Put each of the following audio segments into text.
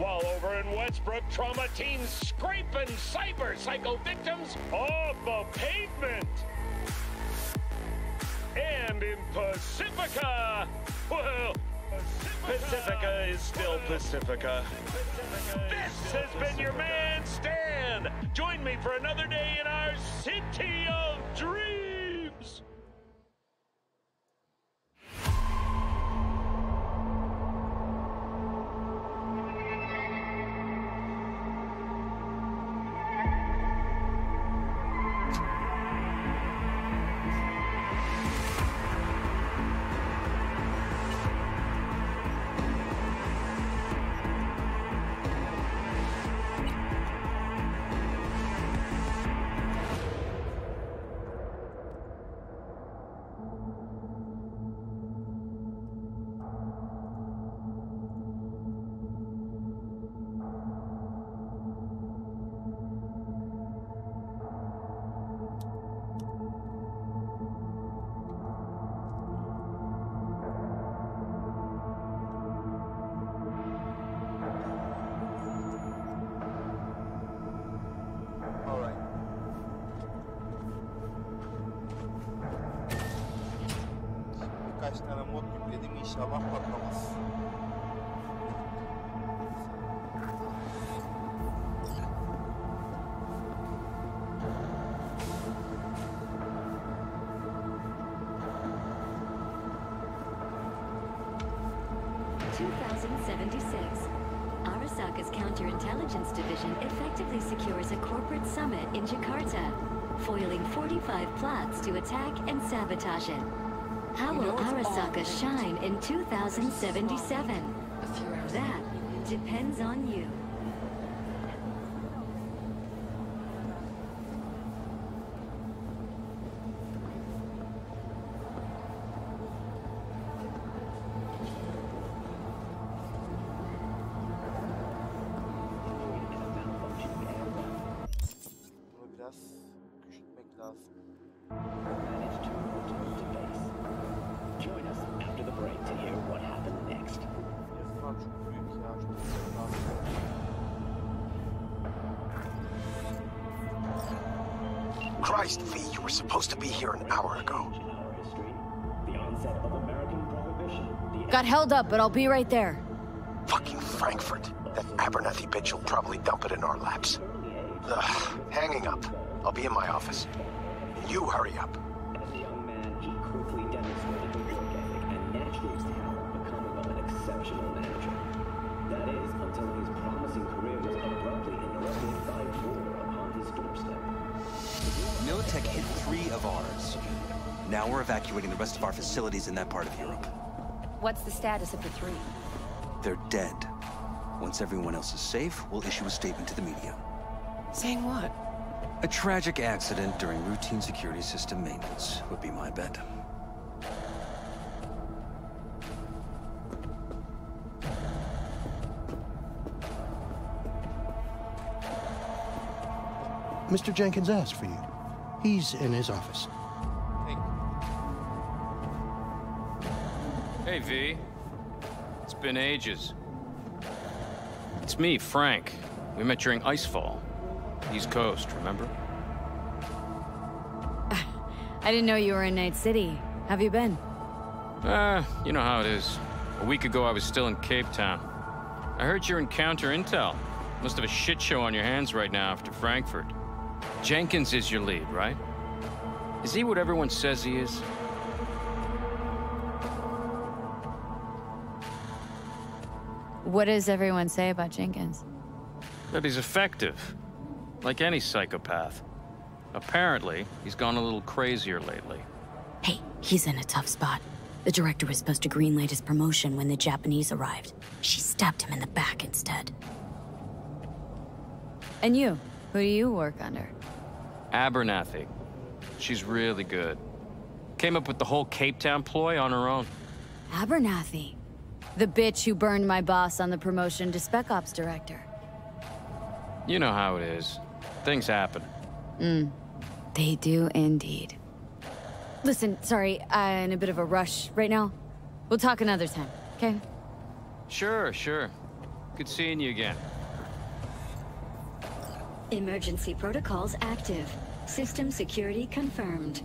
While over in Westbrook, trauma teams scraping cyber psycho victims off the pavement. And in Pacifica, well, Pacifica is still Pacifica. This has been your man, Stan. Join me for another day in our city of dreams. Sabotage it. How will Arasaka shine in 2077? That depends on you. Held up, but I'll be right there. Fucking Frankfurt. That Abernathy bitch will probably dump it in our laps. Ugh, hanging up. I'll be in my office. You hurry up. As a young man, he quickly demonstrated the work ethic and natural talent becoming an exceptional manager. That is, until his promising career was abruptly interrupted by war upon his doorstep. Militech hit three of ours. Now we're evacuating the rest of our facilities in that part of Europe. What's the status of the three? They're dead. Once everyone else is safe, we'll issue a statement to the media. Saying what? A tragic accident during routine security system maintenance would be my bet. Mr. Jenkins asked for you. He's in his office. Hey, V. It's been ages. It's me, Frank. We met during Icefall. East Coast, remember? I didn't know you were in Night City. Have you been? Ah, you know how it is. A week ago, I was still in Cape Town. I heard you're in counter intel. Must have a shit show on your hands right now after Frankfurt. Jenkins is your lead, right? Is he what everyone says he is? What does everyone say about Jenkins? That he's effective. Like any psychopath. Apparently, he's gone a little crazier lately. Hey, he's in a tough spot. The director was supposed to greenlight his promotion when the Japanese arrived. She stabbed him in the back instead. And you? Who do you work under? Abernathy. She's really good. Came up with the whole Cape Town ploy on her own. Abernathy. The bitch who burned my boss on the promotion to Spec Ops Director. You know how it is. Things happen. Mm. They do indeed. Listen, sorry, I'm in a bit of a rush right now. We'll talk another time, okay? Sure, sure. Good seeing you again. Emergency protocols active. System security confirmed.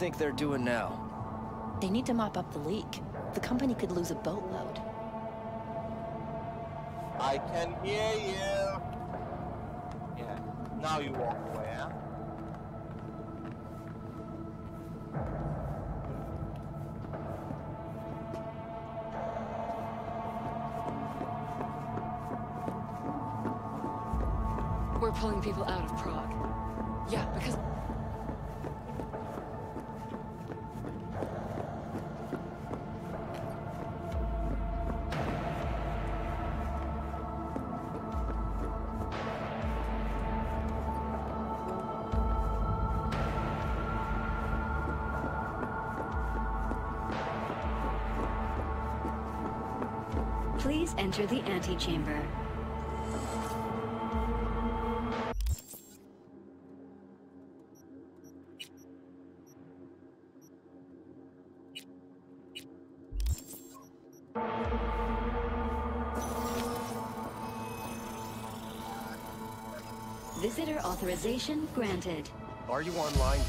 Think they're doing now? They need to mop up the leak. The company could lose a boatload. I can hear you. Yeah. Now you walk away, huh? We're pulling people out of Prague. Yeah, because... antechamber. Visitor authorization granted. Are you online?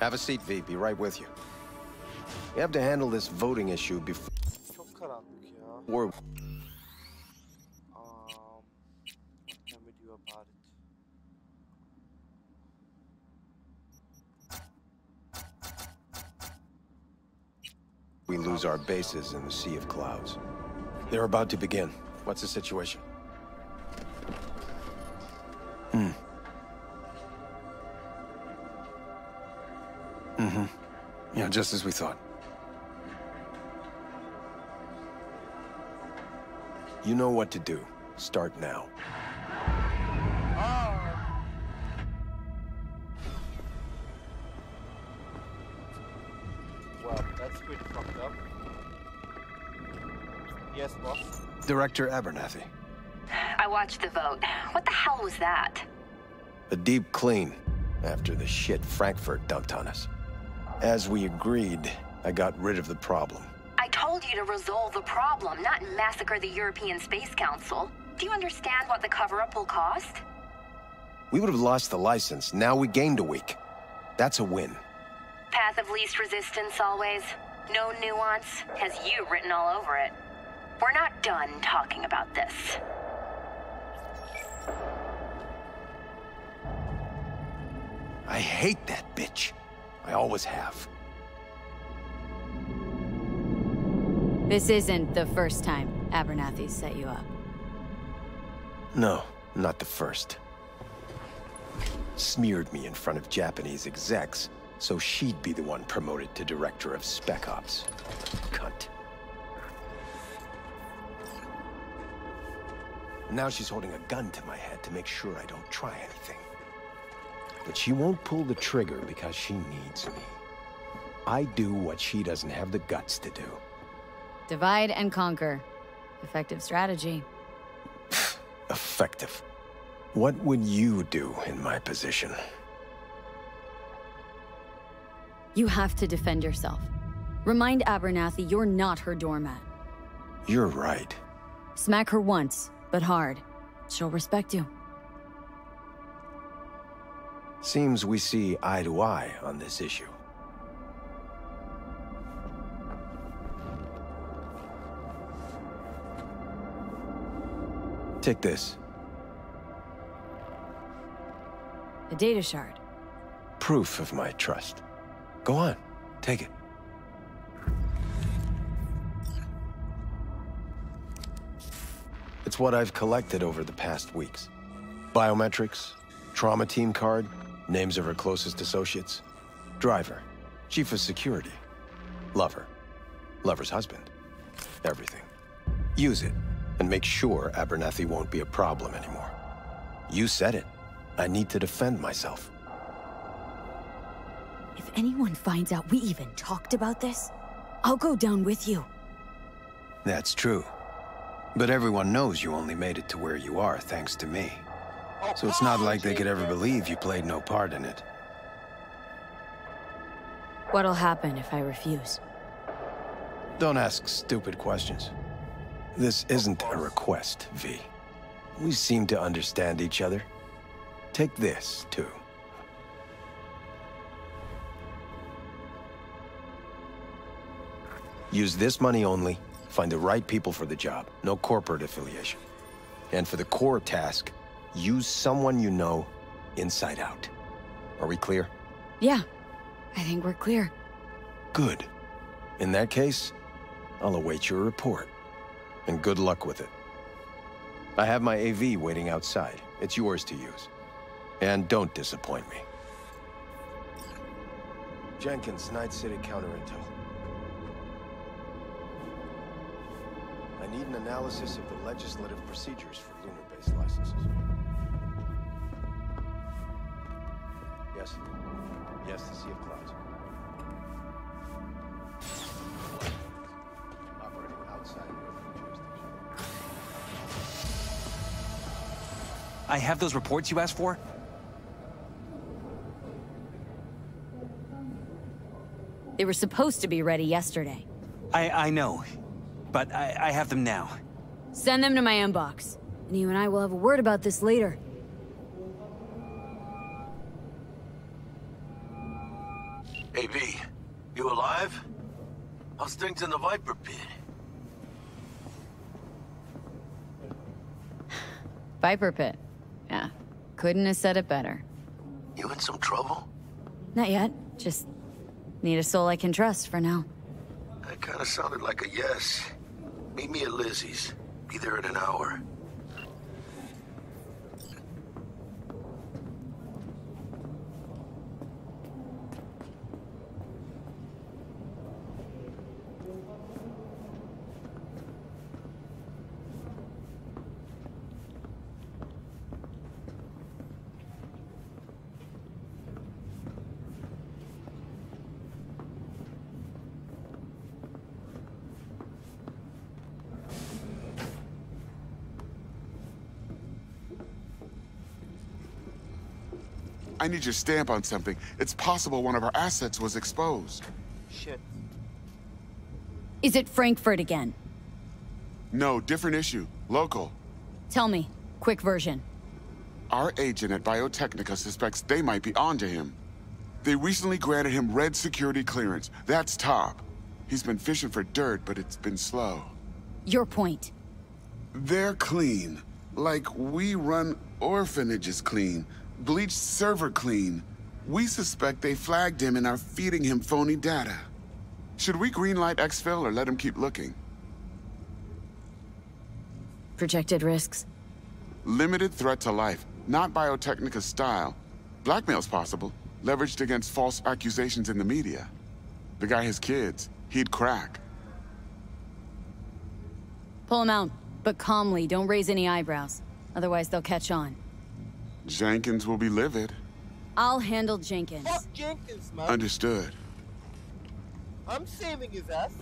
Have a seat, V. Be right with you. We have to handle this voting issue before... Çok karanlık ya. Or... Um, what can we do about it? we lose our bases in the Sea of Clouds. They're about to begin. What's the situation? Hmm. Mm-hmm. Yeah, just as we thought. You know what to do. Start now. Well, that's pretty fucked up. Yes, boss. Director Abernathy. I watched the vote. What the hell was that? A deep clean after the shit Frankfurt dumped on us. As we agreed, I got rid of the problem. Told you to resolve the problem, not massacre the European Space Council. Do you understand what the cover-up will cost? We would have lost the license. Now we gained a week. That's a win. Path of least resistance always. No nuance. Has you written all over it. We're not done talking about this. I hate that bitch. I always have. This isn't the first time Abernathy set you up. No, not the first. Smeared me in front of Japanese execs, so she'd be the one promoted to Director of Spec Ops. Cunt. Now she's holding a gun to my head to make sure I don't try anything. But she won't pull the trigger because she needs me. I do what she doesn't have the guts to do. Divide and conquer. Effective strategy. Effective. What would you do in my position? You have to defend yourself. Remind Abernathy you're not her doormat. You're right. Smack her once, but hard. She'll respect you. Seems we see eye to eye on this issue. Take this. A data shard. Proof of my trust. Go on, take it. It's what I've collected over the past weeks. Biometrics, Trauma team card, names of her closest associates. Driver, chief of security, lover, lover's husband, everything. Use it, and make sure Abernathy won't be a problem anymore. You said it. I need to defend myself. If anyone finds out we even talked about this, I'll go down with you. That's true. But everyone knows you only made it to where you are thanks to me. So it's not like they could ever believe you played no part in it. What'll happen if I refuse? Don't ask stupid questions. This isn't a request, V. We seem to understand each other. Take this, too. Use this money only, find the right people for the job, no corporate affiliation. And for the core task, use someone you know inside out. Are we clear? Yeah, I think we're clear. Good. In that case, I'll await your report. And good luck with it. I have my AV waiting outside. It's yours to use. And don't disappoint me. Jenkins, Night City Counter Intel. I need an analysis of the legislative procedures for lunar-based licenses. Yes? Yes, the Sea of Clouds. I have those reports you asked for? They were supposed to be ready yesterday. I, I know, but I, I have them now. Send them to my inbox. And you and I will have a word about this later. Hey, V. You alive? How's things in the Viper Pit? Viper Pit. Yeah, couldn't have said it better. You in some trouble? Not yet. Just need a soul I can trust for now. That kind of sounded like a yes. Meet me at Lizzie's. Be there in an hour. I need your stamp on something. It's possible one of our assets was exposed. Shit. Is it Frankfurt again? No, different issue. Local. Tell me. Quick version. Our agent at Biotechnica suspects they might be onto him. They recently granted him red security clearance. That's top. He's been fishing for dirt, but it's been slow. Your point. They're clean. Like we run orphanages clean. Bleached server clean. We suspect they flagged him and are feeding him phony data. Should we greenlight exfil or let him keep looking? Projected risks. Limited threat to life, not Biotechnica style. Blackmail's possible, leveraged against false accusations in the media. The guy has kids. He'd crack. Pull him out, but calmly. Don't raise any eyebrows. Otherwise, they'll catch on. Jenkins will be livid. I'll handle Jenkins. Fuck Jenkins, man. Understood. I'm saving his ass.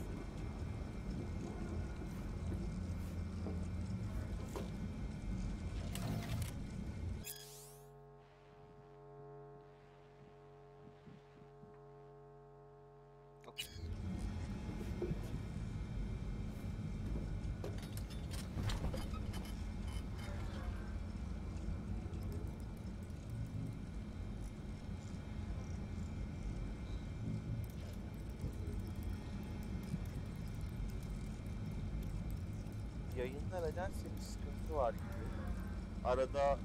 Yayında nedense bir sıkıntı var gibi. Arada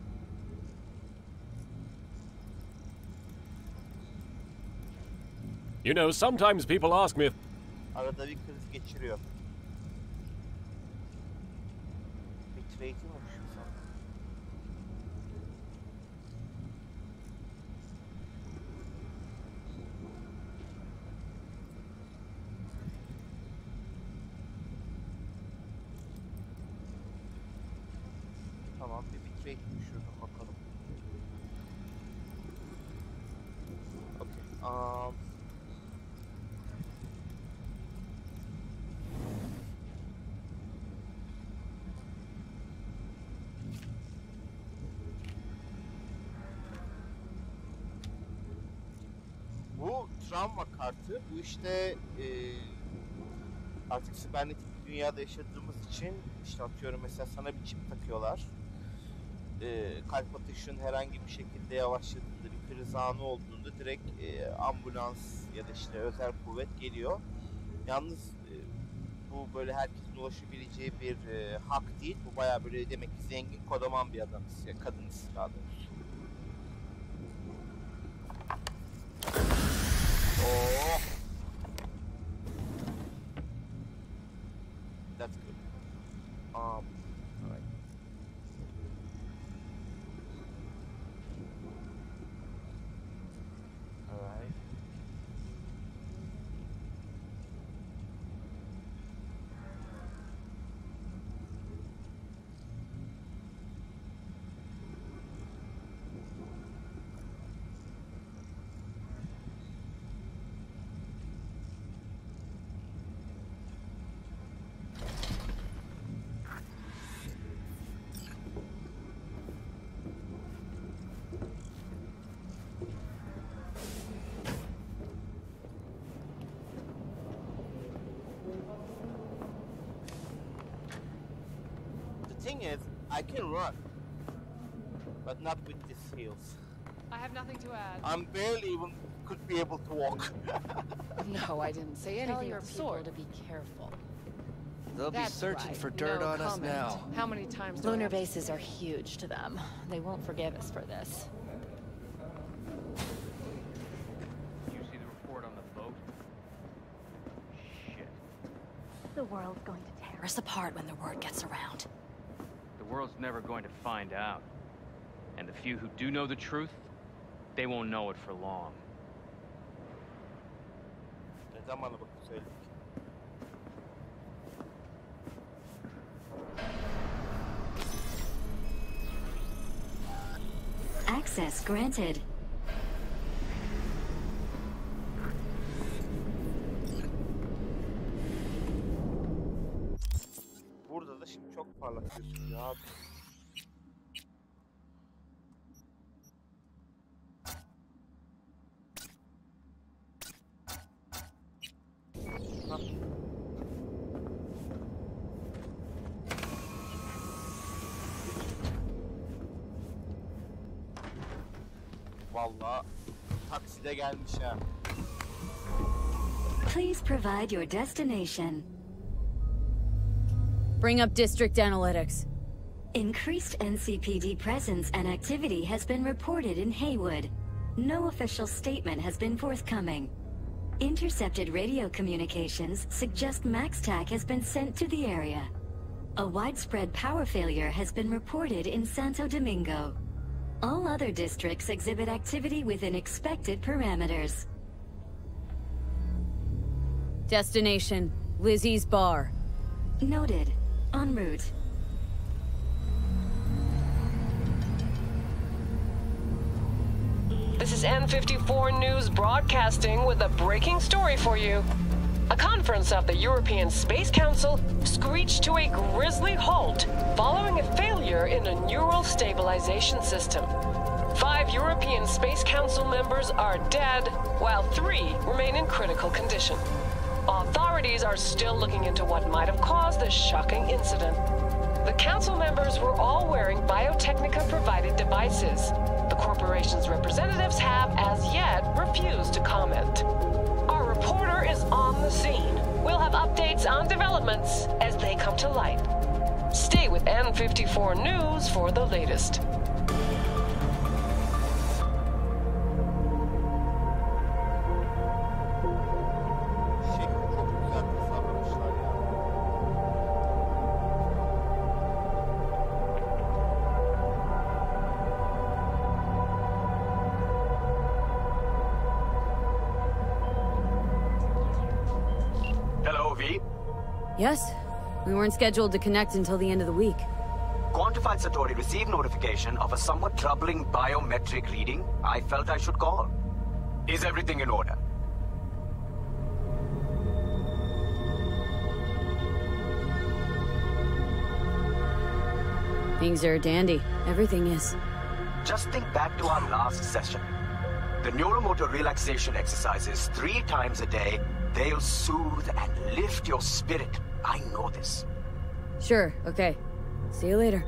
You know, sometimes people ask me if arada bir kriz geçiriyor. Bitrate'i mi Bu işte e, artık sibernetik bir dünyada yaşadığımız için işte atıyorum mesela sana bir çip takıyorlar. E, kalp atışın herhangi bir şekilde yavaşladığında bir kriz anı olduğunda direkt e, ambulans ya da işte özel kuvvet geliyor. Yalnız e, bu böyle herkesin ulaşabileceği bir e, hak değil. Bu bayağı böyle demek ki zengin kodaman bir adamız ya kadınız daha doğrusu. Thing is, I can run, but not with these heels. I have nothing to add. I'm barely even could be able to walk. No, I didn't say anything. Tell anything your of people sort. to be careful. They'll That's be searching right. for dirt No on us comment. now. How many times Lunar have bases are huge to them. They won't forgive us for this. You see the report on the boat? Shit. The world's going to tear us apart when the word gets around. The world's never going to find out. And the few who do know the truth, they won't know it for long. Access granted. Takside gelmiş ha. Please provide your destination. Bring up district analytics. Increased NCPD presence and activity has been reported in Heywood. No official statement has been forthcoming. Intercepted radio communications suggest MaxTac has been sent to the area. A widespread power failure has been reported in Santo Domingo. All other districts exhibit activity within expected parameters. Destination, Lizzie's Bar. Noted. En route. This is N54 News broadcasting with a breaking story for you. A conference of the European Space Council screeched to a grisly halt following a failure in a neural stabilization system. Five European Space Council members are dead, while three remain in critical condition. Authorities are still looking into what might have caused this shocking incident. The council members were all wearing Biotechnica provided devices. The corporation's representatives have, as yet, refused to comment. Is on the scene. We'll have updates on developments as they come to light. Stay with N54 News for the latest. Weren't scheduled to connect until the end of the week. Quantified Satori received notification of a somewhat troubling biometric reading. I felt I should call. Is everything in order? Things are dandy. Everything is. Just think back to our last session. The neuromotor relaxation exercises three times a day, they'll soothe and lift your spirit. I know this. Sure, okay. See you later.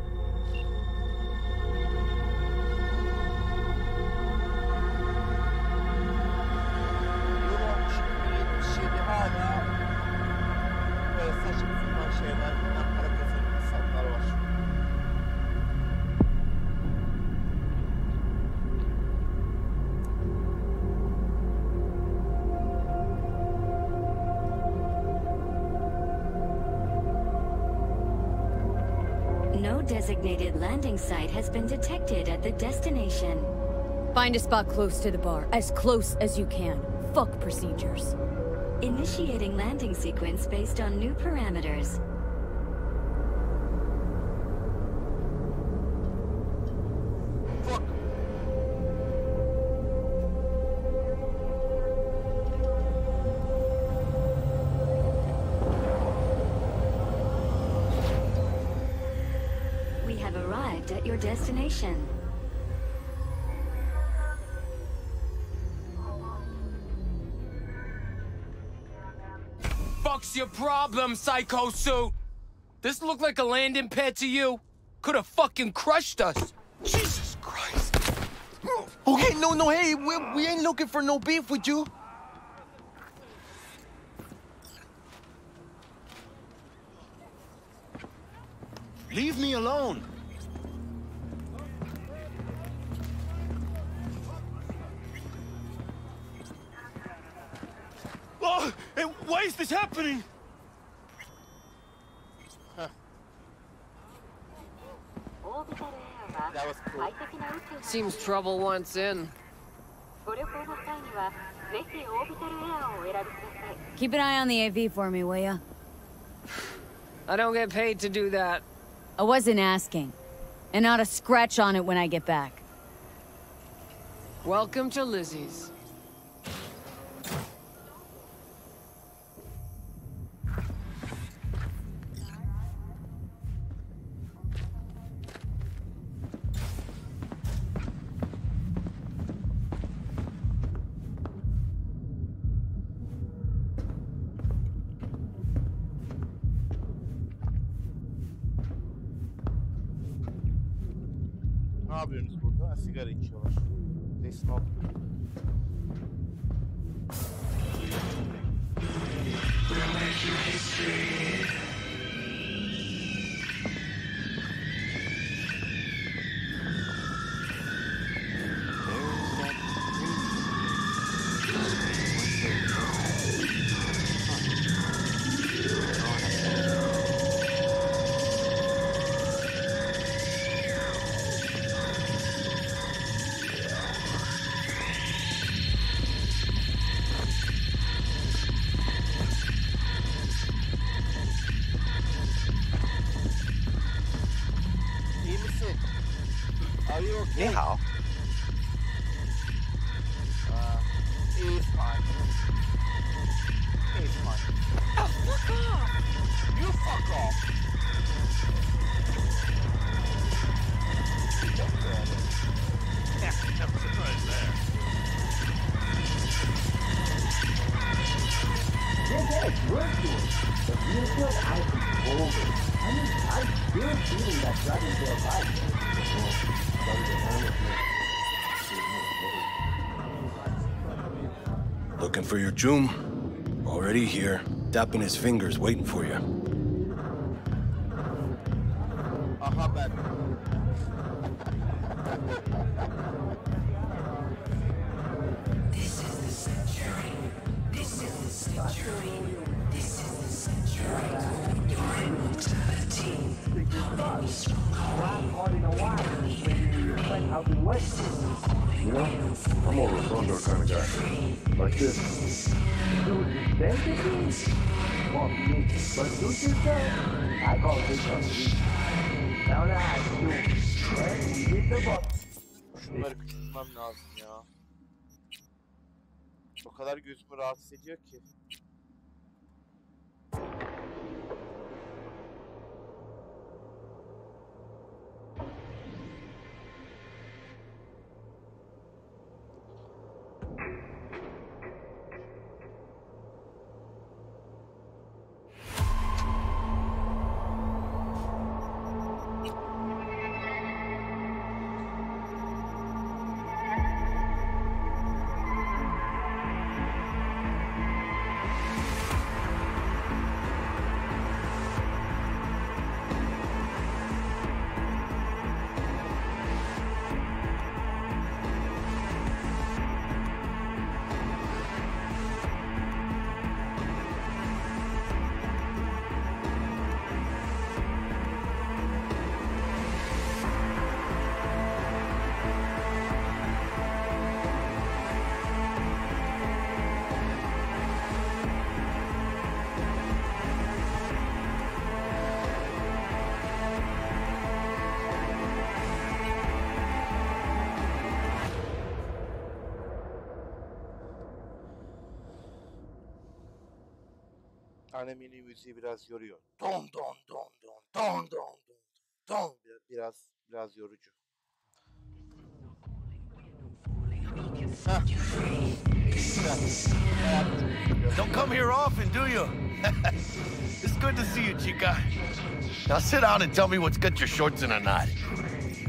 Has been detected at the destination. Find a spot close to the bar. As close as you can. Fuck procedures. Initiating landing sequence based on new parameters. Arrived at your destination. Fuck's your problem, Psycho Suit? This looked like a landing pad to you? Could have fucking crushed us. Jesus Christ. Okay, no, no, hey, we, we ain't looking for no beef with you. Leave me alone. Oh, hey, why is this happening? That was cool. Seems trouble wants in. Keep an eye on the AV for me, will ya? I don't get paid to do that. I wasn't asking. And not a scratch on it when I get back. Welcome to Lizzie's. Your Joom? Already here, dapping his fingers, waiting for you. Annemin müziği biraz yoruyor. Don don don don don don don don. Biraz biraz, biraz yorucu. Don't come here often, do you? it's good to see you, Chica. Now sit down and tell me what's got your shorts in a knot.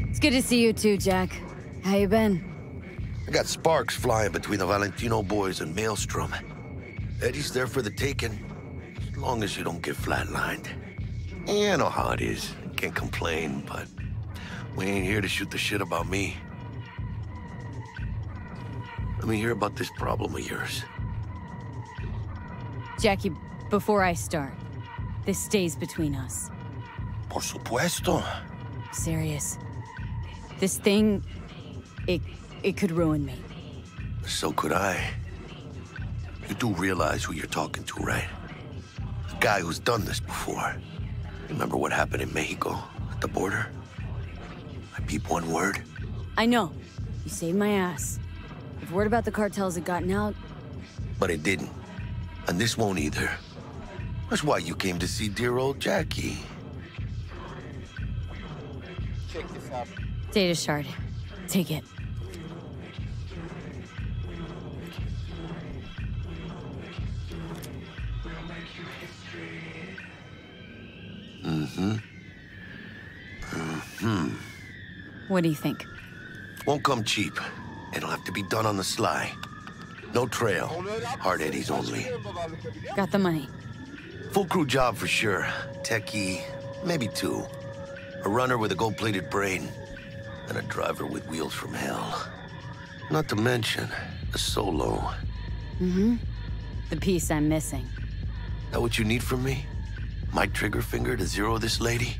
It's good to see you too, Jack. How you been? I got sparks flying between the Valentino boys and Maelstrom. Eddie's there for the taking, as long as you don't get flatlined. Yeah, I know how it is. Can't complain, but we ain't here to shoot the shit about me. Let me hear about this problem of yours. Jackie, before I start, this stays between us. Por supuesto. Serious. This thing, it, it could ruin me. So could I. You do realize who you're talking to, right? Guy who's done this before. Remember what happened in Mexico at the border? I peep one word. I know. You saved my ass. If word about the cartels had gotten out, But it didn't. And this won't either. That's why you came to see dear old Jackie. Check this out. data shard. Take it. Mm-hmm. Mm-hmm. What do you think? Won't come cheap. It'll have to be done on the sly. No trail. Hard eddies only. Got the money. Full crew job for sure. Techie, maybe two. A runner with a gold-plated brain. And a driver with wheels from hell. Not to mention, a solo. Mm-hmm. The piece I'm missing. That what you need from me? My trigger finger to zero this lady?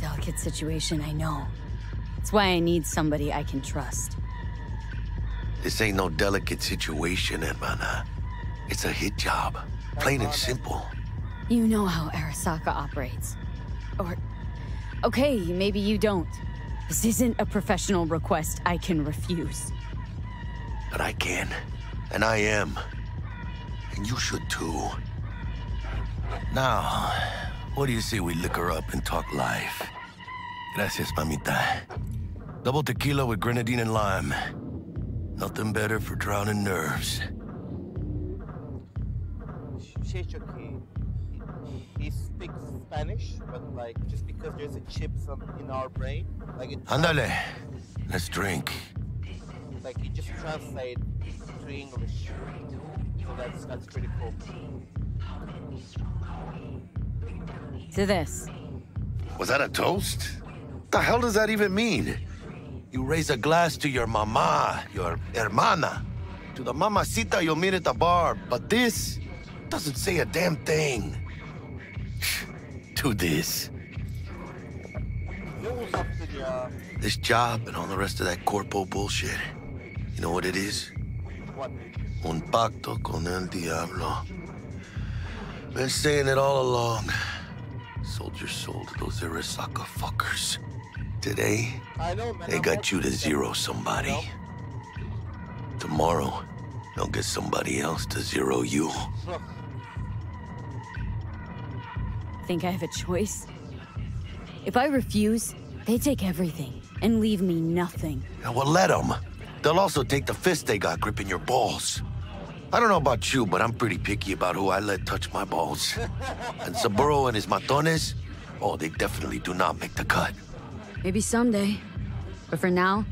Delicate situation, I know. That's why I need somebody I can trust. This ain't no delicate situation, hermana. It's a hit job. Plain and simple. You know how Arasaka operates. Or... Okay, maybe you don't. This isn't a professional request I can refuse. But I can. And I am. And you should too. Now, what do you say we liquor up and talk life? Gracias, mamita. Double tequila with grenadine and lime. Nothing better for drowning nerves. He speaks Spanish, but like just because there's a chip in our brain, like it Ándale. Let's drink. like he just translate to English. So that's that's pretty cool. To this. Was that a toast? The hell does that even mean? You raise a glass to your mama, your hermana, to the mamacita you'll meet at the bar, but this doesn't say a damn thing. to this. Ne uzattın ya? This job and all the rest of that corpo bullshit. You know what it is? What? Un pacto con el diablo. Been saying it all along. Sold your soul to those Arasaka fuckers. Today, I know, man. they I'm got you to zero somebody. Tomorrow, they'll get somebody else to zero you. Think I have a choice? If I refuse, they take everything and leave me nothing. Yeah, well, let them. They'll also take the fist they got gripping your balls. I don't know about you, but I'm pretty picky about who I let touch my balls. and Saburo and his matones, oh, they definitely do not make the cut. Maybe someday. But for now,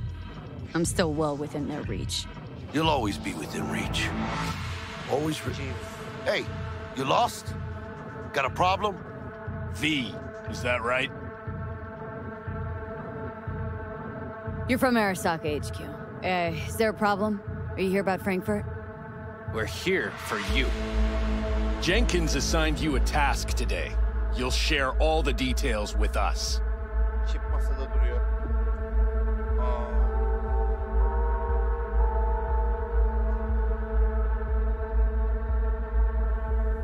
I'm still well within their reach. You'll always be within reach. Always re- Hey, you lost? Got a problem? V, is that right? You're from Arasaka HQ. Uh, is there a problem? Are you here about Frankfurt? We're here for you. Jenkins assigned you a task today. You'll share all the details with us. Çip masada duruyor.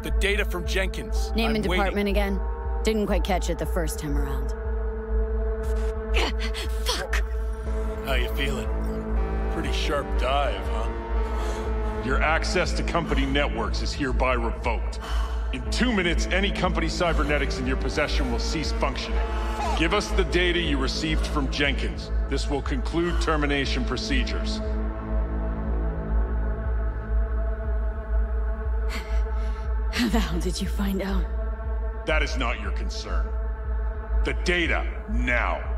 The data from Jenkins. Name I'm and waiting. department again? Didn't quite catch it the first time around. Sharp dive, huh? Your access to company networks is hereby revoked. In two minutes, any company cybernetics in your possession will cease functioning. Give us the data you received from Jenkins. This will conclude termination procedures. How the hell did you find out? That is not your concern. The data, now.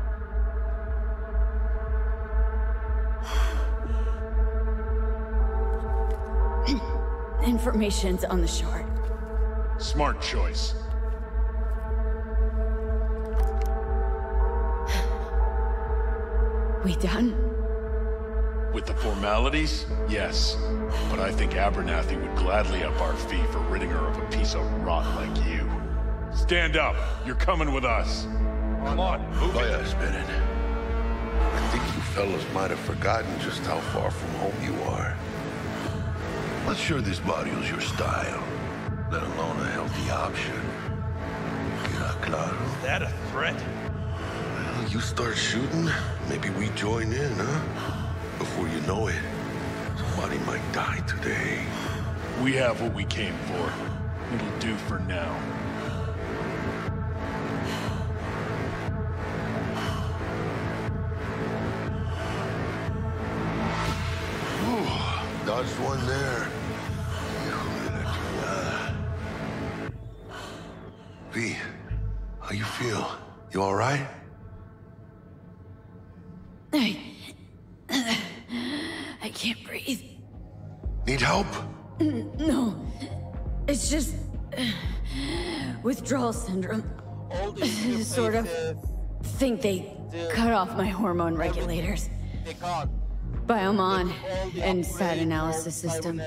Information's on the shard. Smart choice. We done? With the formalities, yes. But I think Abernathy would gladly up our fee for ridding her of a piece of rot like you. Stand up. You're coming with us. Come on, move oh, it. Wait a minute. I think you fellas might have forgotten just how far from home you are. Not sure this barrio's your style, let alone a healthy option. Queda claro. Is that a threat? Well, you start shooting, maybe we join in, huh? Before you know it, somebody might die today. We have what we came for. It'll do for now. Withdrawal syndrome. sort of. Think they cut off my hormone regulators. But I'm on, and sat analysis system.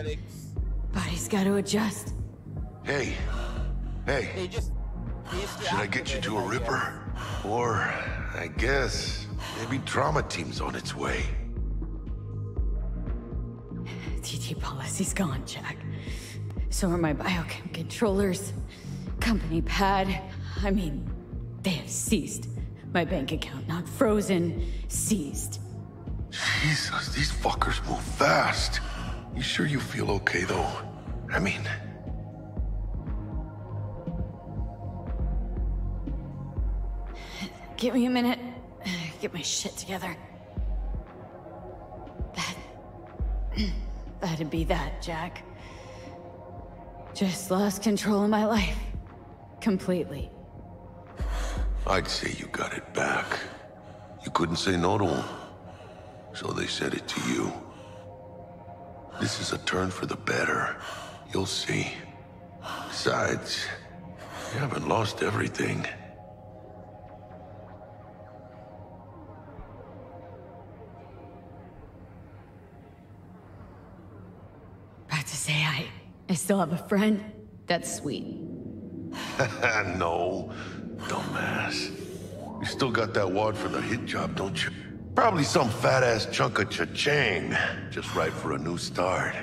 Body's got to adjust. Hey, hey. Should I get you to a Ripper? Or, I guess, maybe trauma team's on its way. TT policy's gone, Jack. So are my biochem controllers, company pad. I mean, they have ceased. My bank account not frozen, seized. Jesus, these fuckers move fast. You sure you feel okay, though? I mean, Give me a minute. Get my shit together. That. That'd be that, Jack. Just lost control of my life. Completely. I'd say you got it back. You couldn't say no to them. So they said it to you. This is a turn for the better. You'll see. Besides, you haven't lost everything. About to say I. I still have a friend. That's sweet. no, dumbass. You still got that wad for the hit job, don't you? Probably some fat-ass chunk of cha-ching. Just right for a new start.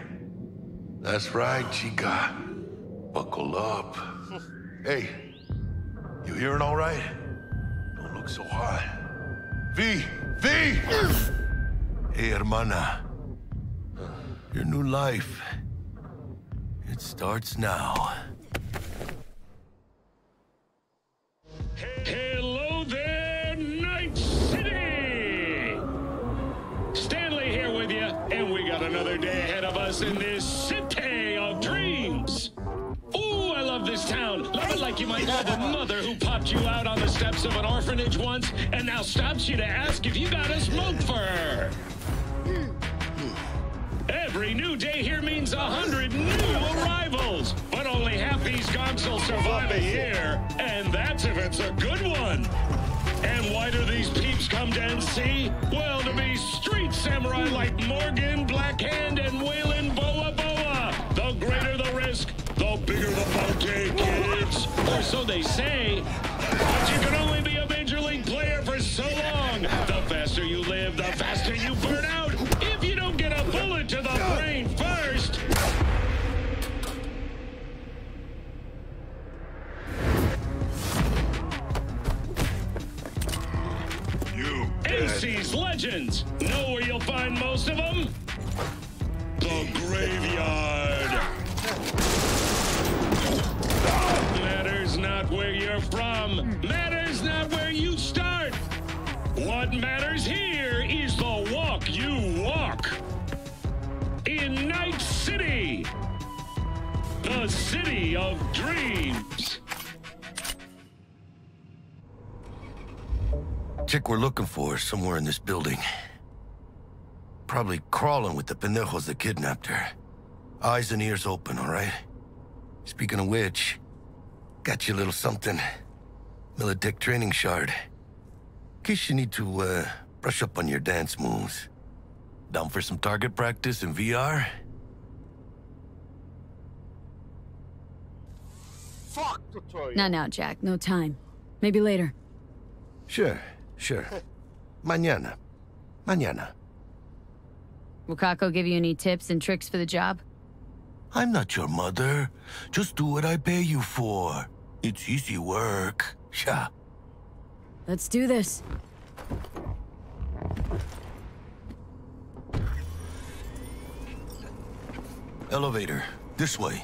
That's right, chica. Buckle up. Hey, you hearing all right? Don't look so hot. V! V! Hey, hermana. Your new life. It starts now. Hello there, Night City! Stanley here with you, and we got another day ahead of us in this city of dreams. Ooh, I love this town. Love it like you might have a mother who popped you out on the steps of an orphanage once and now stops you to ask if you got a smoke for her. Every new day here means a hundred new arrivals, but only half these gonks will survive a year, and that's if it's a good one. And why do these peeps come to NC? Well, to be street samurai like Morgan, Blackhand, and Weyland Boa Boa. The greater the risk, the bigger the bounty, kids. Or so they say. We're looking for is somewhere in this building. Probably crawling with the pendejos that kidnapped her. Eyes and ears open, all right? Speaking of which, got you a little something. Militech training shard. In case you need to, uh, brush up on your dance moves. Down for some target practice in VR? Fuck tutorial. Not now, Jack. No time. Maybe later. Sure, sure. Mañana. Mañana. Wakako give you any tips and tricks for the job? I'm not your mother. Just do what I pay you for. It's easy work. Yeah. Let's do this. Elevator. This way.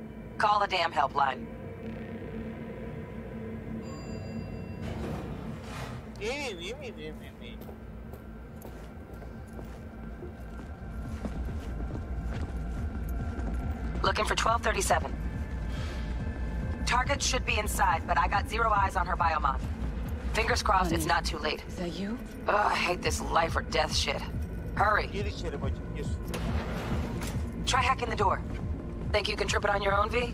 Call the damn helpline. İyi mi? İyi miydi? İyi miydi? İyi. Looking for 1237. Target should be inside, but I got zero eyes on her biomon. Fingers crossed it's not too late. Is that you? Ugh, I hate this life or death shit. Hurry. Gir içeri bacım gir. Try hacking the door. Think you can trip it on your own, V?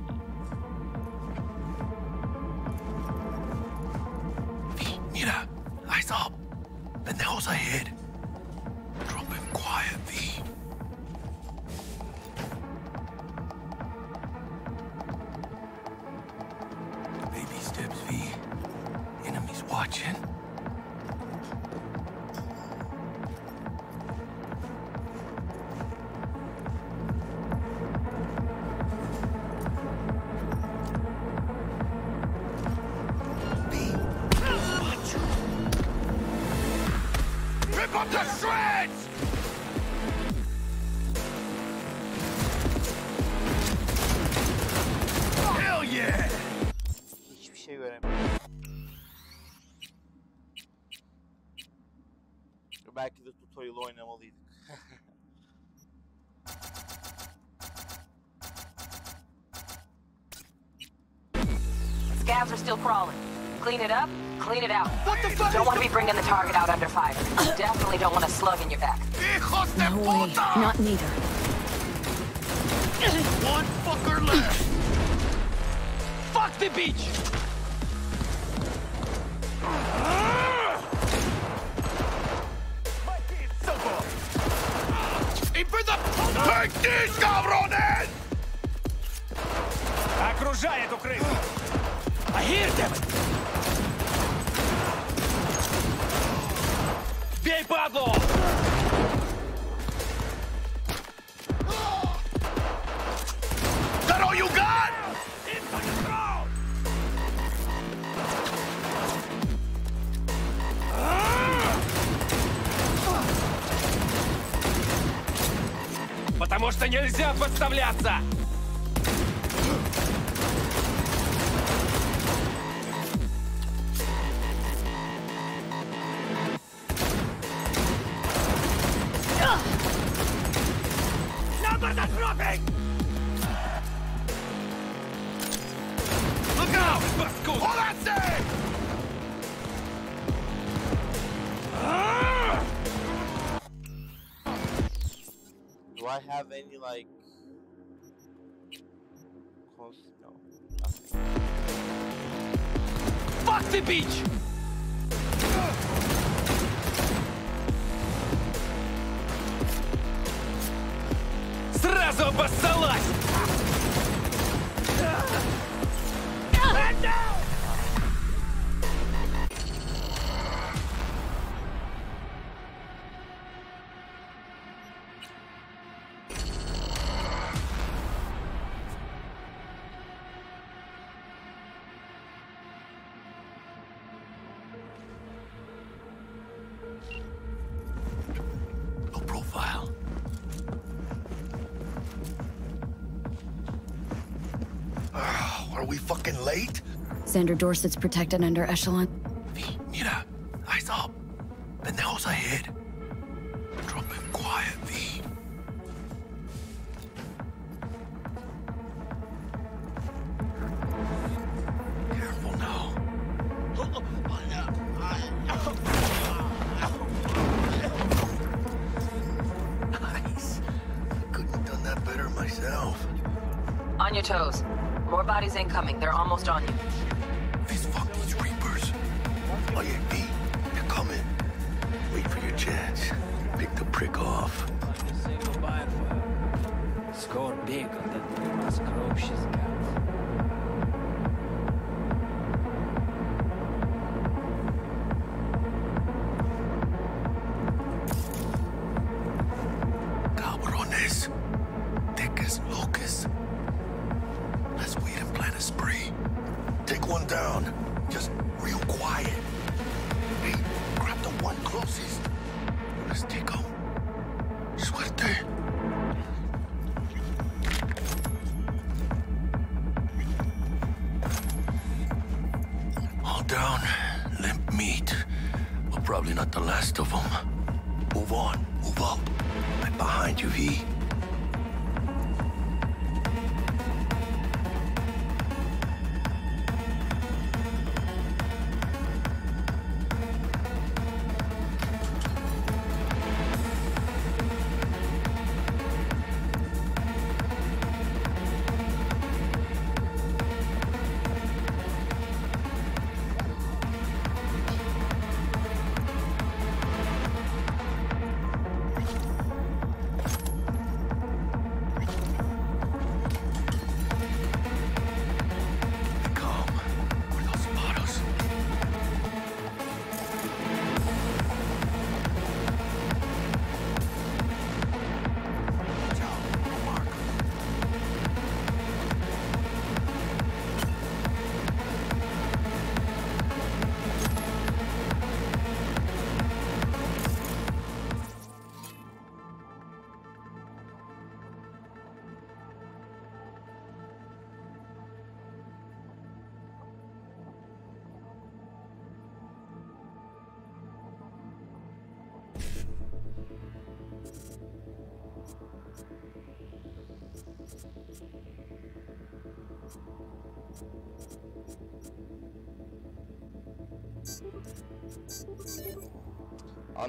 Up the shreds! Hell yeah! Hiçbir şey göremiyorum. Belki de tutorial oynamalıydık. Scavs are still crawling. Clean it up, clean it out. What the fuck? Don't want to be bringing the target out under fire. Definitely don't want a slug in your back. No way. Not neither. One fucker left! Fuck the beach! Aim for the... Take this, cabrones! Окружай эту крысу! I hear them! Бей, падло! Потому что нельзя подставляться! Close? No. Fuck the beach! We fucking late? Sandra Dorset's protected under Echelon.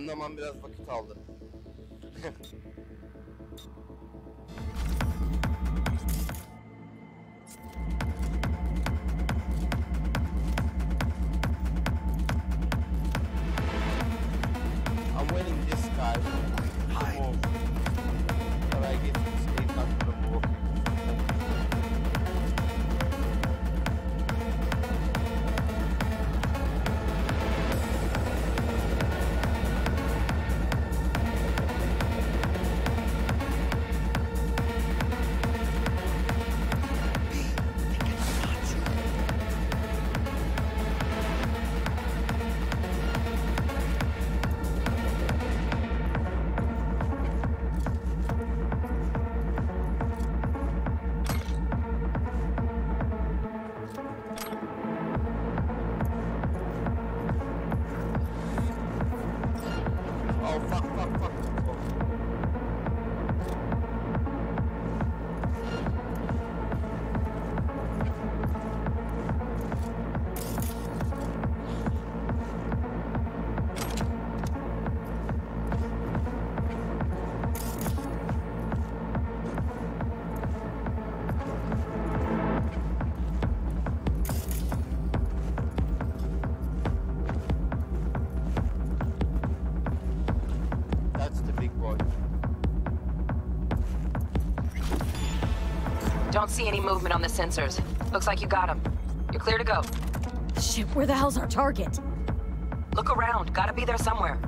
Anlamam biraz vakit Don't see any movement on the sensors. Looks like you got him. You're clear to go. Shit, where the hell's our target? Look around. Gotta be there somewhere.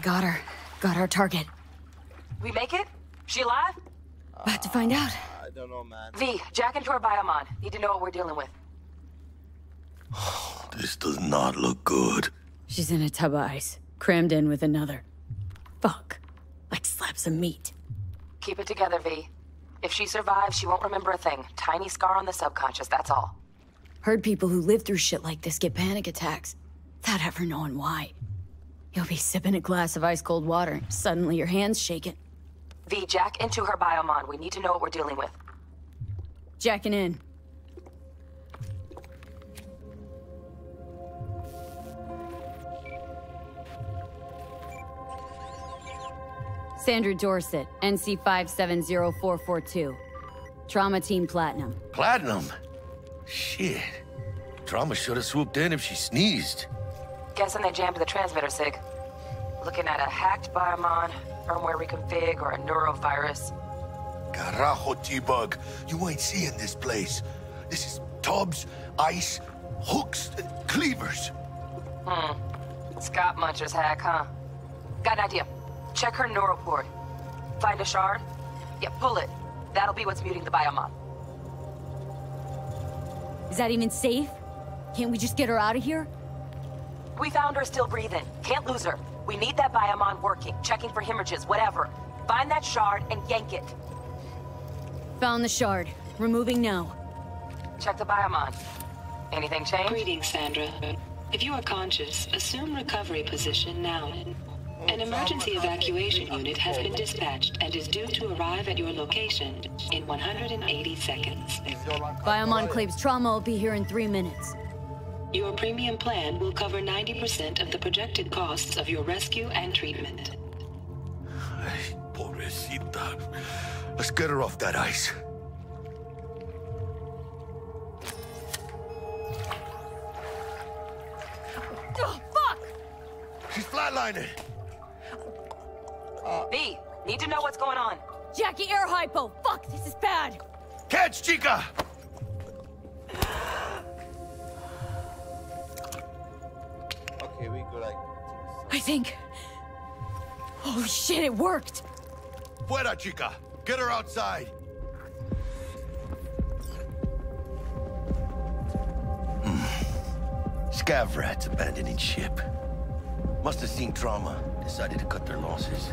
Got her. Got our target. We make it? She alive? About to find out. I don't know, man. V, jack into her biomon. Need to know what we're dealing with. This does not look good. She's in a tub of ice, crammed in with another. Fuck. Like slabs of meat. Keep it together, V. If she survives, she won't remember a thing. Tiny scar on the subconscious, that's all. Heard people who live through shit like this get panic attacks. Without ever knowing why. You'll be sipping a glass of ice cold water, and suddenly your hand's shaking. V, jack into her biomon. We need to know what we're dealing with. Jacking in. Sandra Dorset, NC 570442. Trauma Team Platinum. Platinum? Shit. Trauma should have swooped in if she sneezed. Guessing they jammed the transmitter, Sig. Looking at a hacked biomon, firmware reconfig, or a neurovirus. Carajo, T-Bug. You ain't seeing this place. This is tubs, ice, hooks, and cleavers. Hmm. Scott Muncher's hack, huh? Got an idea. Check her neural port. Find a shard? Yeah, pull it. That'll be what's muting the biomon. Is that even safe? Can't we just get her out of here? We found her still breathing. Can't lose her. We need that biomon working, checking for hemorrhages, whatever. Find that shard and yank it. Found the shard. Removing now. Check the biomon. Anything change? Greetings, Sandra. If you are conscious, assume recovery position now. An emergency evacuation unit has been dispatched and is due to arrive at your location in 180 seconds. Biomon Enclave's trauma will be here in three minutes. Your premium plan will cover 90% of the projected costs of your rescue and treatment. Ay, Pobrecita. Let's get her off that ice. Oh, fuck! She's flatlining. Uh, v, need to know what's going on. Jackie, air hypo! Fuck, this is bad! Catch, chica! Like. I think. Holy shit, it worked! Fuera, chica. Get her outside. Hmm. Scav rats abandoning ship. Must have seen trauma. Decided to cut their losses.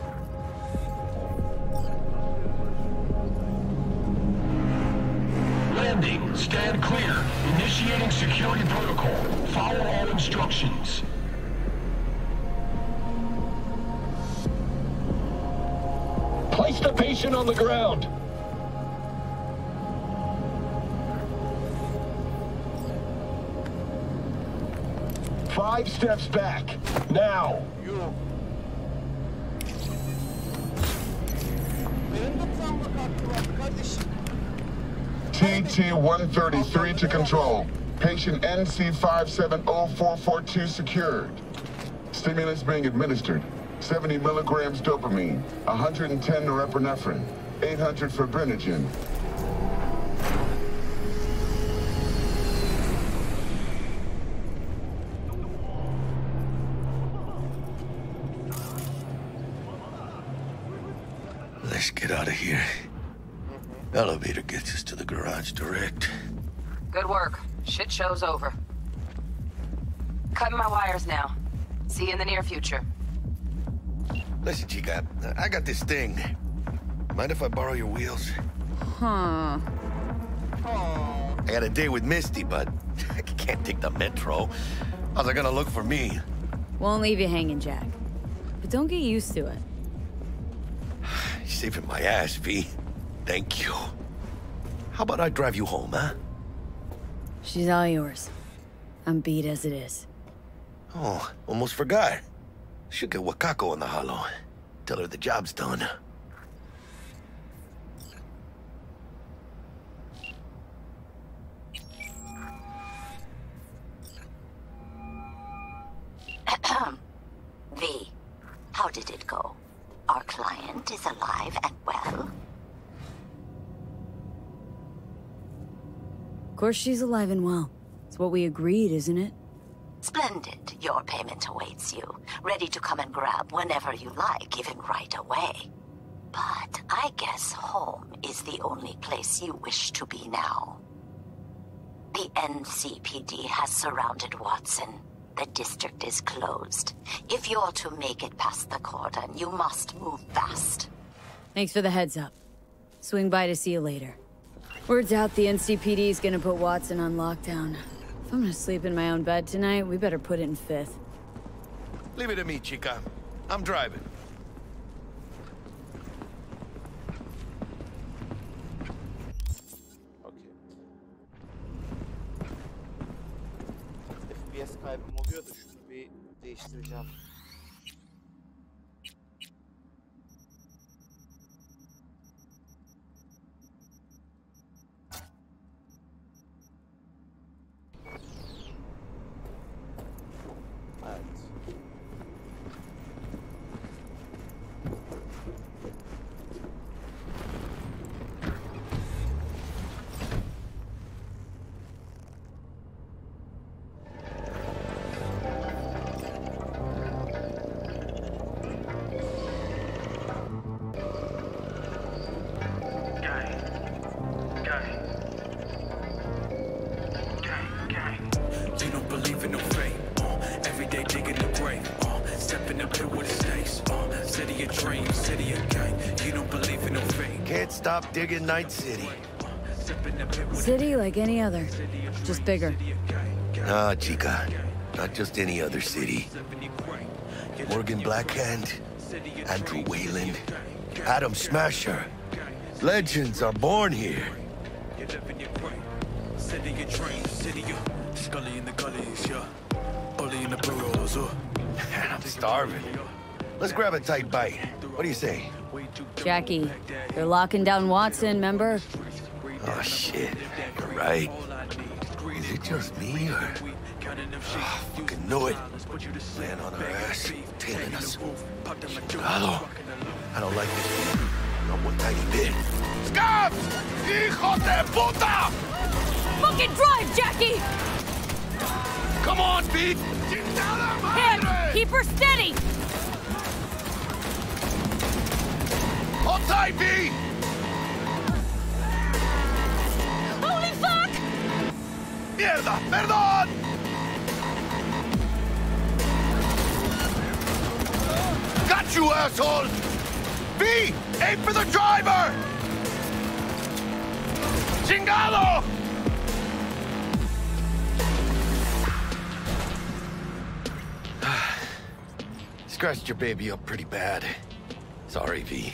Landing. Stand clear. Initiating security protocol. Follow all instructions. Place the patient on the ground. Five steps back. Now. TT-133 to control. Patient NC570442 secured. Stimulants being administered. 70 milligrams dopamine, 110 norepinephrine, 800 fibrinogen. Let's get out of here. Elevator gets us to the garage direct. Good work. Shit show's over. Cutting my wires now. See you in the near future. Listen, chica, I got this thing. Mind if I borrow your wheels? Huh. Oh. I got a date with Misty, but I can't take the metro. How's it gonna look for me? Won't leave you hanging, Jack. But don't get used to it. You're saving my ass, V. Thank you. How about I drive you home, huh? She's all yours. I'm beat as it is. Oh, almost forgot. Should get Wakako on the holo. Tell her the job's done. V, how did it go? Our client is alive and well? Of course she's alive and well. It's what we agreed, isn't it? Splendid. Your payment awaits you, ready to come and grab whenever you like, even right away. But I guess home is the only place you wish to be now. The NCPD has surrounded Watson. The district is closed. If you're to make it past the cordon, you must move fast. Thanks for the heads up. Swing by to see you later. Word's out the NCPD's gonna put Watson on lockdown. If I'm gonna sleep in my own bed tonight, we better put it in fifth. Leave it to me, chica. I'm driving. FPS kaybım oluyor da şunu bir değiştireceğim. Stop digging Night City. City like any other, just bigger. Ah, chica. Not just any other city. Morgan Blackhand, Andrew Weyland, Adam Smasher. Legends are born here. City of dreams, city of Scully in the gullies, yeah. Bully in the burrows. I'm starving. Let's grab a tight bite. What do you say? Jackie, they're locking down Watson, remember? Oh, shit. You're right. Is it just me, or... Oh, fucking knew it. Laying on our ass, tailing us. Chingado. I don't like this. Not one tiny bit. Scavs! Hijos de puta! Fucking drive, Jackie! Come on, Pete! Him! Keep her steady! V! Holy fuck! Mierda! Perdón! Got you, asshole! V! Aim for the driver! Chingado! Scratched your baby up pretty bad. Sorry, V.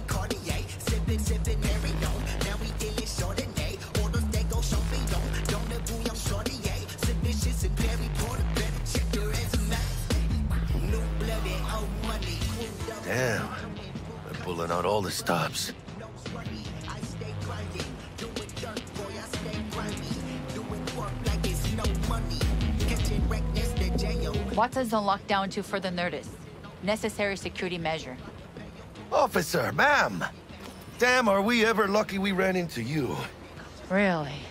pulling out all the stops. Watson's on lockdown to further notice. Necessary security measure. Officer, ma'am! Damn, are we ever lucky we ran into you. Really?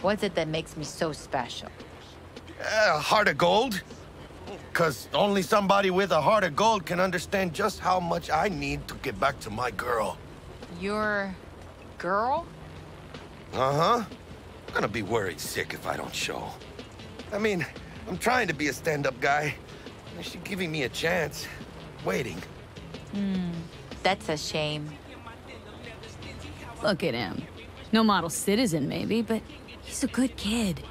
What's it that makes me so special? A heart of gold? Because only somebody with a heart of gold can understand just how much I need to get back to my girl. Your girl? Uh-huh. I'm gonna be worried sick if I don't show. I mean, I'm trying to be a stand-up guy. And She's giving me a chance. Waiting. Hmm, that's a shame. Look at him. No model citizen, maybe, but he's a good kid.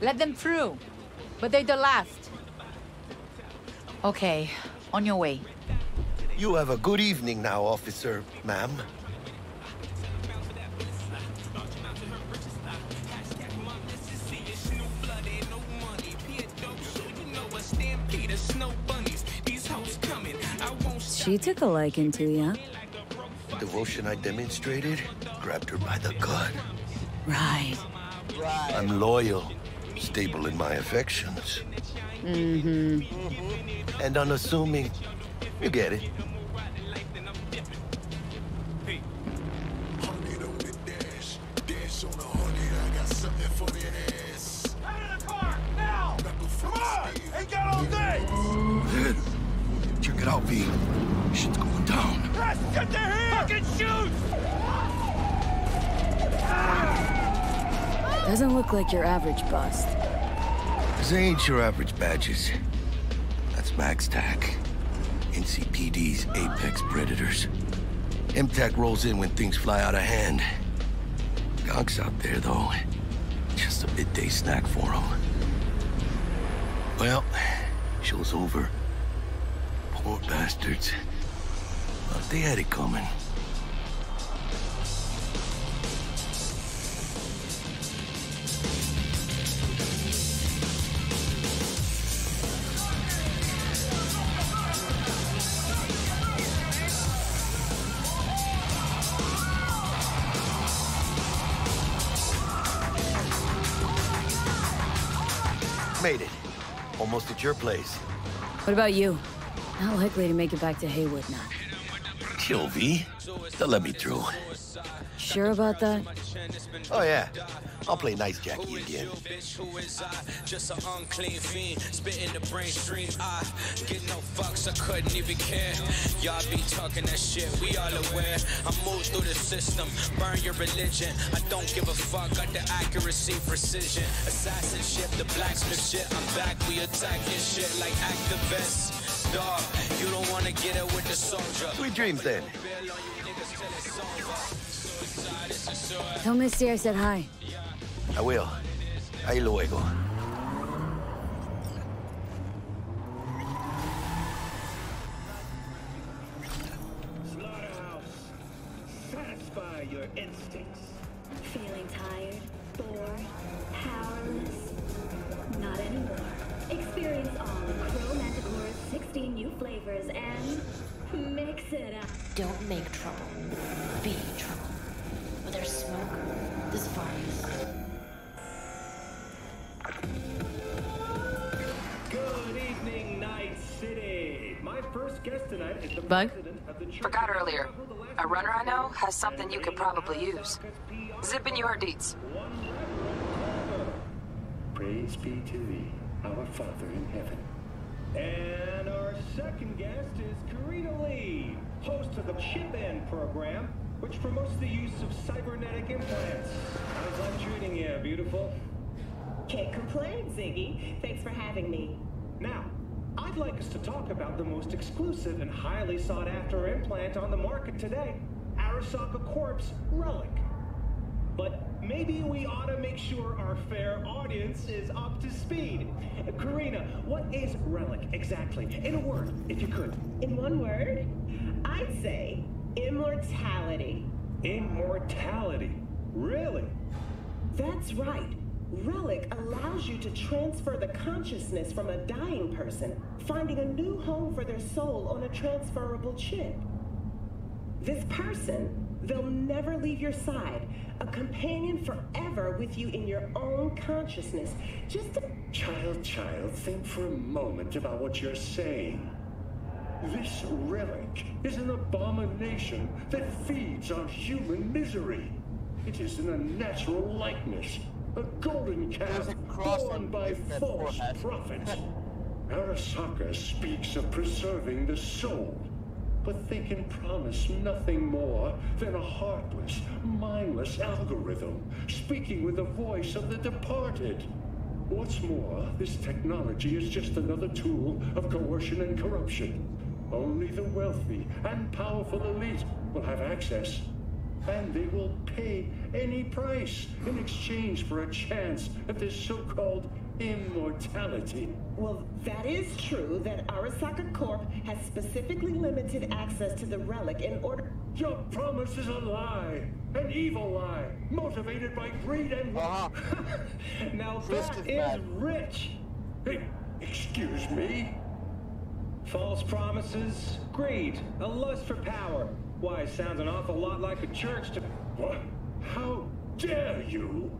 Let them through. But they're the last. Okay, on your way. You have a good evening now, officer, ma'am. She took a liking to ya. Devotion I demonstrated grabbed her by the gut. Right. I'm loyal, stable in my affections, Mm-hmm. and unassuming. You get it. Check it out, V. Shit's going down. Get their here! Fucking shoot! Doesn't look like your average bust. They ain't your average badges. That's MaxTac. NCPD's apex predators. MaxTac rolls in when things fly out of hand. Gonks out there, though. Just a midday snack for them. Well, show's over. Poor bastards. Thought they had it coming. Your place. What about you? Not likely to make it back to Heywood now. V. They'll let me through. Sure about that? Oh, yeah. I'll play nice Jackie again. Just an unclean fiend, spitting the brain stream. I get no fucks I couldn't even care. Y'all be talking that shit, we all aware. I move through the system, burn your religion. I don't give a fuck, got the accuracy, precision. Assassin ship, the blacksmith shit. I'm back, we attack your shit like activists. Dog, you don't wanna get it with the soldier. Sweet dreams then. Tell Misty I said hi. I will. Ahí luego. Has something you could probably use. Zip in your deeds. Praise be to thee, our Father in heaven. And our second guest is Karina Lee, host of the Chip In program, which promotes the use of cybernetic implants. How's life treating you, beautiful? Can't complain, Ziggy. Thanks for having me. Now, I'd like us to talk about the most exclusive and highly sought after implant on the market today Arasaka Corp's Relic. But maybe we ought to make sure our fair audience is up to speed. Karina, what is Relic exactly? In a word, if you could. In one word, I'd say immortality. Immortality? Really? That's right. Relic allows you to transfer the consciousness from a dying person, finding a new home for their soul on a transferable chip. This person, they'll never leave your side, a companion forever with you in your own consciousness. Just a Child, child, think for a moment about what you're saying. This relic is an abomination that feeds on human misery. It is an unnatural likeness, a golden calf born by false prophets. Arasaka speaks of preserving the soul, but they can promise nothing more than a heartless, mindless algorithm, speaking with the voice of the departed. What's more, this technology is just another tool of coercion and corruption. Only the wealthy and powerful elite will have access, and they will pay any price in exchange for a chance at this so-called immortality. Well, that is true that Arasaka Corp has specifically limited access to the relic in order. Your promise is a lie, an evil lie, motivated by greed and. now that is rich. Eh, Excuse me. False promises, greed, a lust for power. Why, sounds an awful lot like a church to. What? How dare you?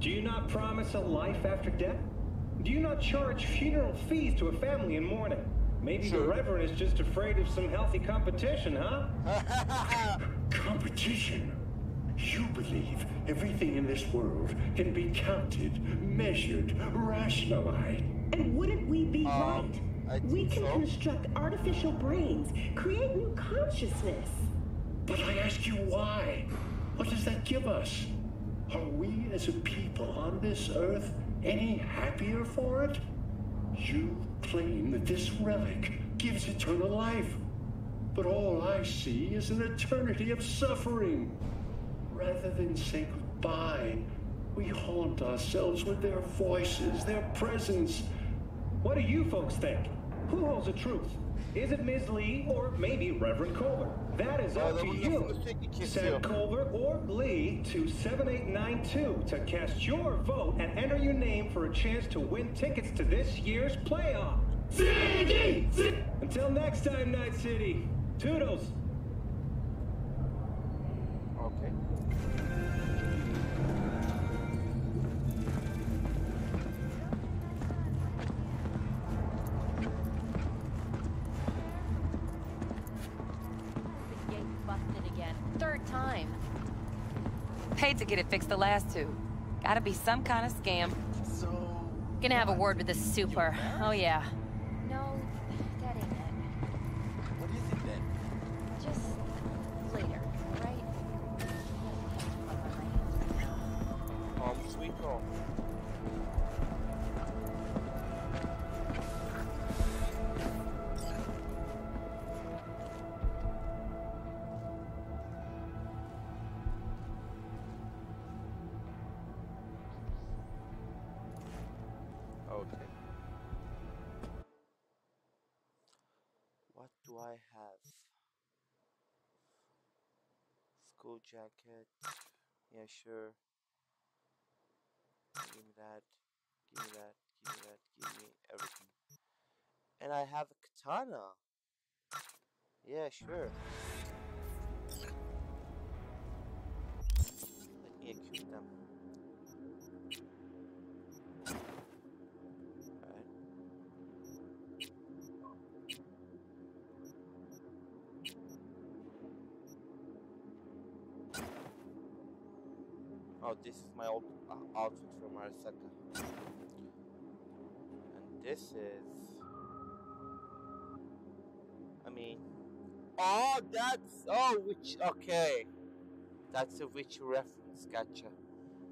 Do you not promise a life after death? Do you not charge funeral fees to a family in mourning? Maybe the Reverend is just afraid of some healthy competition, huh? competition? You believe everything in this world can be counted, measured, rationalized. And wouldn't we be um, right? We can construct artificial brains, create new consciousness. But I ask you why? What does that give us? Are we as a people on this earth any happier for it? You claim that this relic gives eternal life. But all I see is an eternity of suffering. Rather than say goodbye, we haunt ourselves with their voices, their presence. What do you folks think? Who holds the truth? Is it Ms. Lee or maybe Reverend Culver? That is up to you. Send Culver or Lee to 7892 to cast your vote and enter your name for a chance to win tickets to this year's playoff. Ziggy! Until next time, Night City. Toodles. Paid to get it fixed the last two. Gotta be some kind of scam. Gonna have a word with the super. Oh yeah. School jacket. Yeah, sure. Give me that. Give me that. Give me that. Give me everything. And I have a katana. Yeah, sure. Let me equip them. This is my old uh, outfit from Arasaka. And this is... I mean... Oh, that's... Oh, which... Okay. That's a witch reference, gotcha.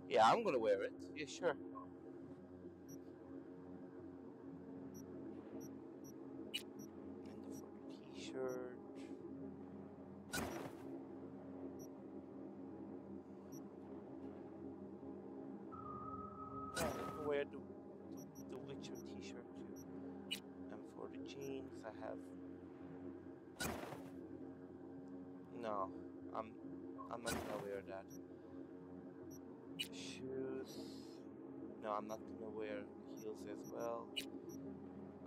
Yeah, I'm gonna wear it. Yeah, sure. And the t-shirt... I'm not gonna wear heels as well.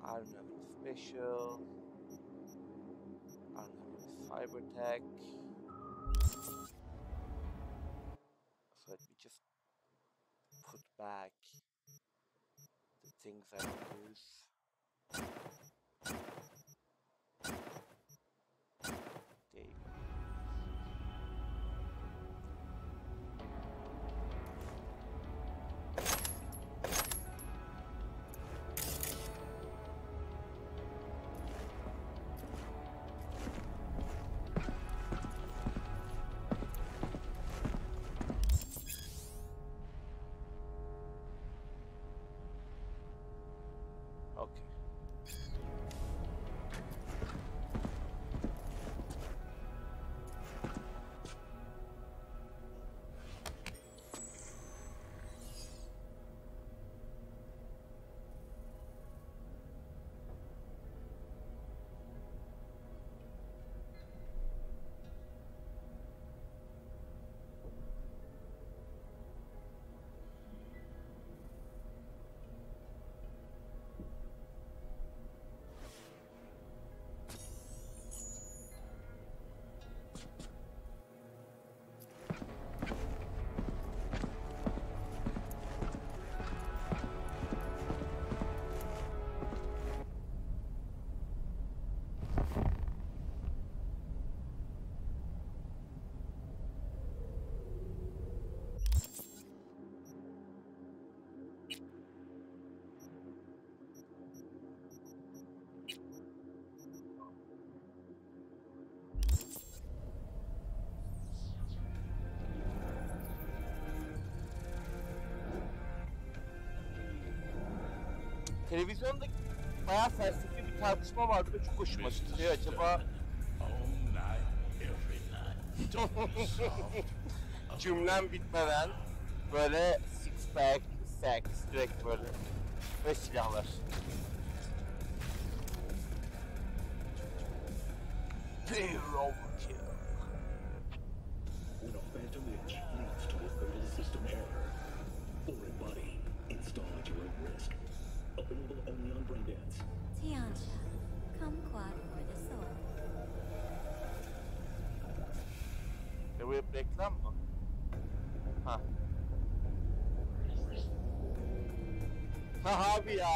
I don't have any special. I don't have any fiber tech. So let me just put back the things I use. Televizyonda bayağı felsefi bir tartışma vardı ve çok hoşuma gitti. Acaba cümlem bitmeden böyle six pack, sex direkt böyle ve silahlar. Pure Available only on Braindance. Tiansha, kumquat for the soul. E bu hep reklam mı? Ha. Ha abi ya.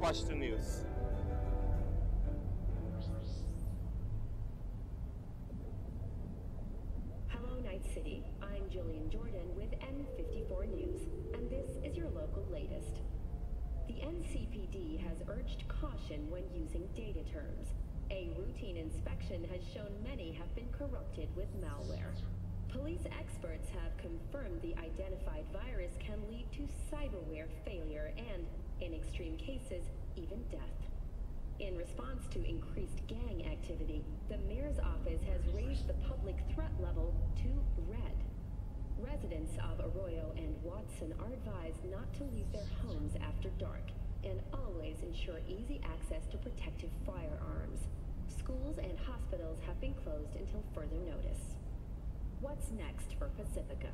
Watch the news. Hello, Night City. I'm Jillian Jordan with N54 News, and this is your local latest. The NCPD has urged caution when using data terms. A routine inspection has shown many have been corrupted with malware. Police experts have confirmed the identified virus can lead to cyberware failure and, in extreme cases, even death. In response to increased gang activity, the mayor's office has raised the public threat level to red. Residents of Arroyo and Watson are advised not to leave their homes after dark and always ensure easy access to protective firearms. Schools and hospitals have been closed until further notice. What's next for Pacifica?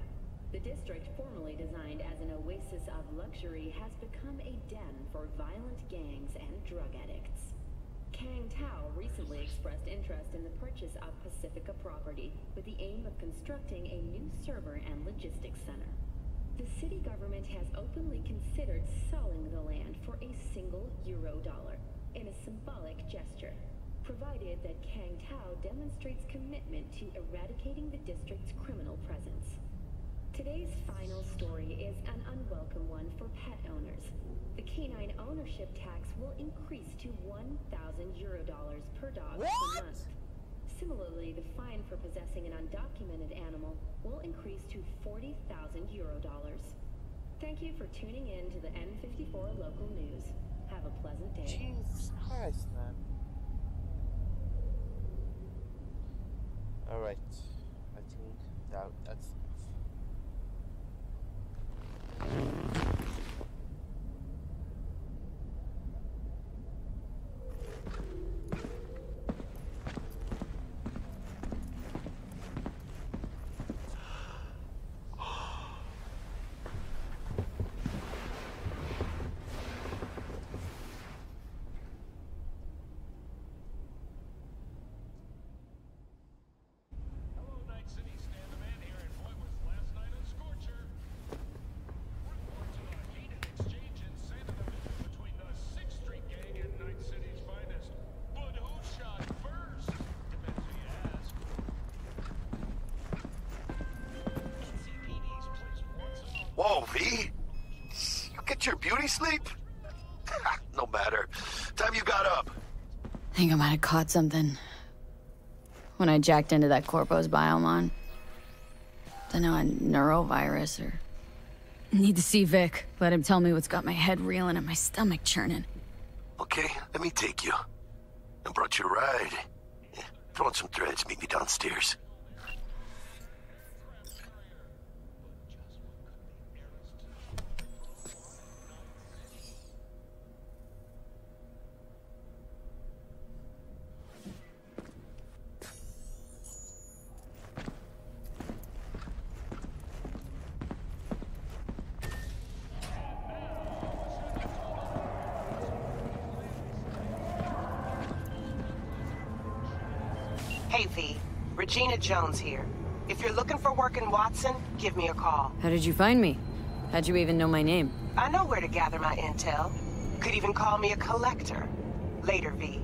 The district, formerly designed as an oasis of luxury, has become a den for violent gangs and drug addicts. Kang Tao recently expressed interest in the purchase of Pacifica property with the aim of constructing a new server and logistics center. The city government has openly considered selling the land for a single euro dollar in a symbolic gesture, provided that Kang Tao demonstrates commitment to eradicating the district's criminal presence. Today's final story is an unwelcome one for pet owners. The canine ownership tax will increase to 1,000 euro dollars per dog per month. Similarly, the fine for possessing an undocumented animal will increase to 40,000 euro dollars. Thank you for tuning in to the N54 local news. Have a pleasant day. Jesus Christ, man. Alright. I think that that's Hello, sleep? Ah, no matter. Time you got up. Think I might have caught something. When I jacked into that Corpo's biomon. Dunno, a neurovirus or... Need to see Vic. Let him tell me what's got my head reeling and my stomach churning. Okay, let me take you. I brought you a ride. Yeah, throw on some threads, meet me downstairs. V. Regina Jones here. If you're looking for work in Watson, give me a call. How did you find me? How'd you even know my name? I know where to gather my intel. Could even call me a collector. Later, V.